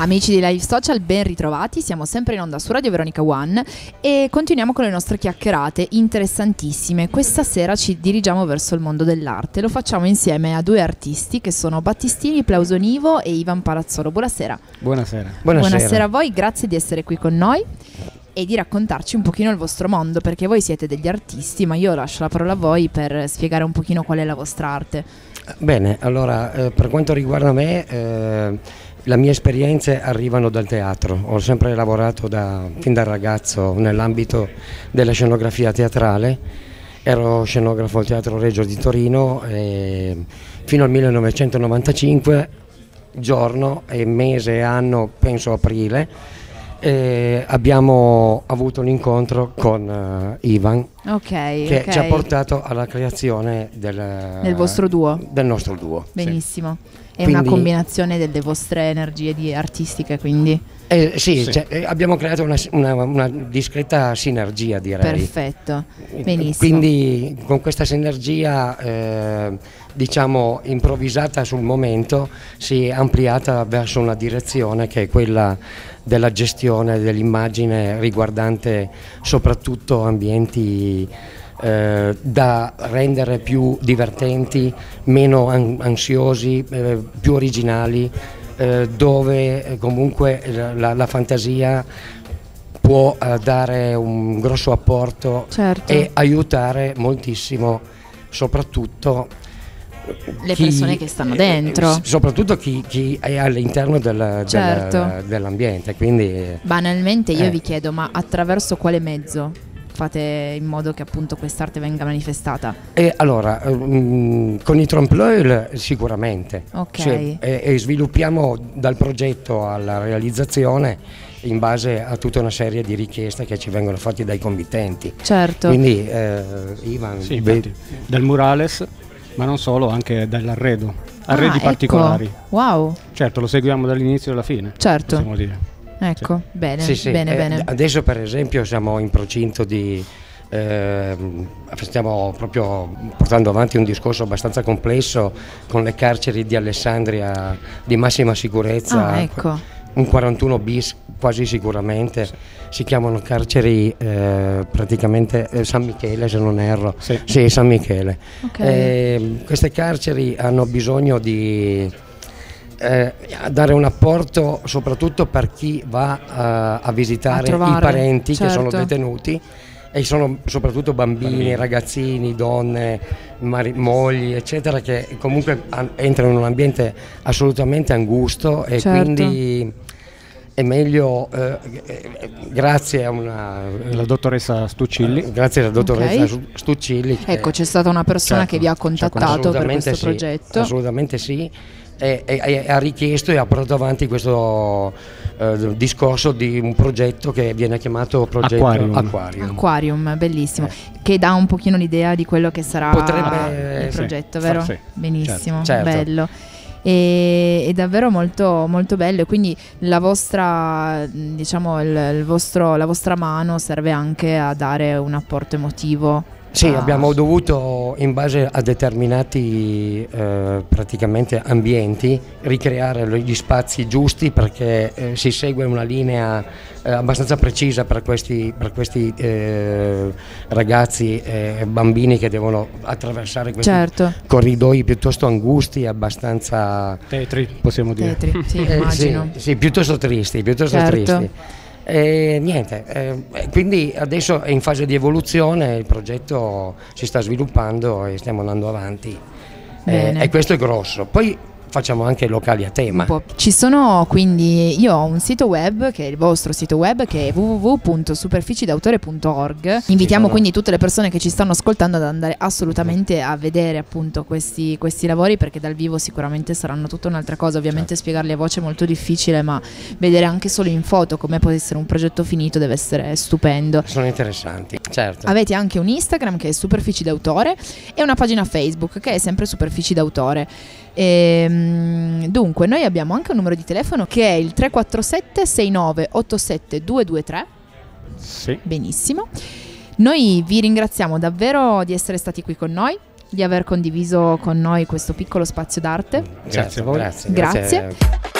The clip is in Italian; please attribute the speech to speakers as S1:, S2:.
S1: Amici di Live Social, ben ritrovati. Siamo sempre in onda su Radio Veronica One e continuiamo con le nostre chiacchierate interessantissime. Questa sera ci dirigiamo verso il mondo dell'arte. Lo facciamo insieme a due artisti che sono Battistini Plausonivo e Ivan Palazzolo. Buonasera.
S2: Buonasera.
S1: Buonasera. Buonasera a voi, grazie di essere qui con noi e di raccontarci un pochino il vostro mondo, perché voi siete degli artisti, ma io lascio la parola a voi per spiegare un pochino qual è la vostra arte.
S3: Bene, allora eh, per quanto riguarda me, eh, le mie esperienze arrivano dal teatro, ho sempre lavorato da, fin da ragazzo nell'ambito della scenografia teatrale, ero scenografo al Teatro Reggio di Torino fino al 1995, giorno e mese e anno, penso aprile, e abbiamo avuto un incontro con uh, Ivan
S1: okay,
S3: che
S1: okay.
S3: ci ha portato alla creazione del,
S1: del vostro duo.
S3: Del nostro duo.
S1: Benissimo. Sì. È quindi, una combinazione delle vostre energie artistiche, quindi.
S3: Eh, sì, sì. Cioè, eh, abbiamo creato una, una, una, discreta sinergia, direi.
S1: Perfetto, benissimo.
S3: Quindi con questa sinergia, eh, diciamo, improvvisata sul momento, si è ampliata verso una direzione che è quella della gestione dell'immagine riguardante soprattutto ambienti eh, da rendere più divertenti, meno ansiosi, eh, più originali, eh, dove eh, comunque la, la fantasia può eh, dare un grosso apporto
S1: certo.
S3: e aiutare moltissimo soprattutto
S1: le chi, persone che stanno dentro.
S3: Soprattutto chi, chi è all'interno del, certo. del, dell'ambiente. Quindi,
S1: Banalmente io eh. vi chiedo, ma attraverso quale mezzo? Fate in modo che appunto quest'arte venga manifestata?
S3: E allora, um, con i trompe sicuramente.
S1: Ok.
S3: Cioè, e, e sviluppiamo dal progetto alla realizzazione in base a tutta una serie di richieste che ci vengono fatte dai committenti.
S1: Certo.
S3: Quindi eh, Ivan,
S2: sì, infatti, dal murales ma non solo, anche dall'arredo, arredi ah, particolari.
S1: Ecco. Wow.
S2: Certo, lo seguiamo dall'inizio alla fine.
S1: Certo.
S2: Possiamo dire.
S1: Ecco, bene,
S3: sì, sì.
S1: bene,
S3: eh,
S1: bene.
S3: Adesso per esempio siamo in procinto di... Eh, stiamo proprio portando avanti un discorso abbastanza complesso con le carceri di Alessandria di massima sicurezza.
S1: Ah, ecco
S3: un 41 bis quasi sicuramente, sì. si chiamano carceri eh, praticamente eh, San Michele se non erro,
S2: sì,
S3: sì San Michele.
S1: Okay.
S3: Eh, queste carceri hanno bisogno di eh, dare un apporto soprattutto per chi va eh, a visitare
S1: a
S3: i parenti
S1: certo.
S3: che sono certo. detenuti e sono soprattutto bambini, bambini. ragazzini, donne, mari- mogli, eccetera, che comunque an- entrano in un ambiente assolutamente angusto e
S1: certo.
S3: quindi è meglio, eh, eh, grazie a una...
S2: La dottoressa Stuccilli.
S3: Eh, grazie alla dottoressa okay. Stuccilli.
S1: Ecco, c'è stata una persona certo, che vi ha contattato per questo
S3: sì,
S1: progetto.
S3: Assolutamente sì e, e, ha richiesto e ha portato avanti questo eh, discorso di un progetto che viene chiamato progetto
S2: Aquarium.
S3: Aquarium,
S1: Aquarium bellissimo, eh. che dà un pochino l'idea di quello che sarà
S3: Potrebbe,
S1: il progetto,
S3: sì,
S1: vero?
S3: Sì,
S1: Benissimo,
S3: certo.
S1: bello. E, è davvero molto, molto bello. Quindi la vostra, diciamo, il, il vostro, la vostra mano serve anche a dare un apporto emotivo
S3: sì,
S1: ah.
S3: abbiamo dovuto in base a determinati eh, praticamente ambienti ricreare gli spazi giusti perché eh, si segue una linea eh, abbastanza precisa per questi, per questi eh, ragazzi e bambini che devono attraversare questi
S1: certo.
S3: corridoi piuttosto angusti, abbastanza
S2: tetri, possiamo dire.
S1: Tetri, sì, immagino.
S3: sì, sì, piuttosto tristi, piuttosto
S1: certo.
S3: tristi. E niente, eh, quindi adesso è in fase di evoluzione, il progetto si sta sviluppando e stiamo andando avanti. Eh, e questo è grosso. Poi facciamo anche locali a tema.
S1: Ci sono quindi, io ho un sito web che è il vostro sito web che è www.superficidautore.org. Invitiamo
S3: sono...
S1: quindi tutte le persone che ci stanno ascoltando ad andare assolutamente a vedere appunto questi, questi lavori perché dal vivo sicuramente saranno tutta un'altra cosa. Ovviamente certo. spiegarli a voce è molto difficile, ma vedere anche solo in foto come può essere un progetto finito deve essere stupendo.
S3: Sono interessanti, certo.
S1: Avete anche un Instagram che è Superfici d'autore e una pagina Facebook che è sempre Superfici d'autore. E, ehm, dunque, noi abbiamo anche un numero di telefono che è il 347 6987 223.
S2: Sì.
S1: Benissimo. Noi vi ringraziamo davvero di essere stati qui con noi, di aver condiviso con noi questo piccolo spazio d'arte.
S3: Grazie a voi.
S1: grazie. grazie.